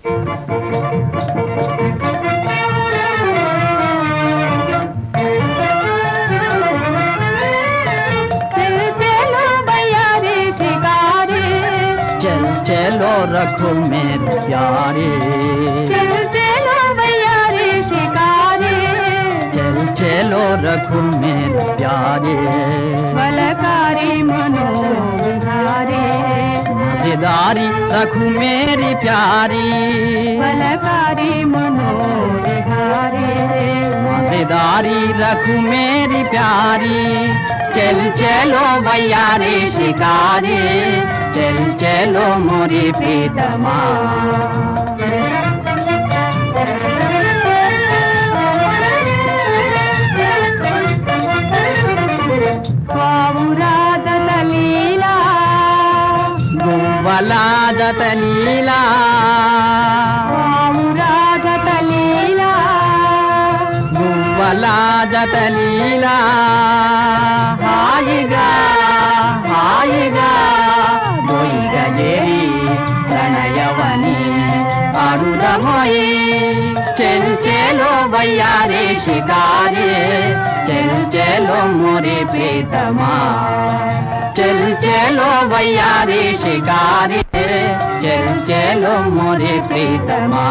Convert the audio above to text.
चल चलो रखो मेरे प्यारे। चल चलो भैया रे शिकारे। चल चलो रखो मेरे प्यारे। मजेदारी रखू मेरी प्यारी। बलकारी मनो मजेदारी रखू मेरी प्यारी। चल चलो भैया रे शिकारी। चल चलो मोरी प्रीतमा। ప్రహ్లాదత లీలా. రామురాజత లీలా. గువ్వలాజత లీలా. హాయిగా హాయిగా బొయ్య ప్రణయవని అరుదమోయి. చెంచేలో వయ్యారే షికారే चल चलो मोरे बेदमा चल चलो भैया रे शिकारी चल चलो मोरे प्रीतमा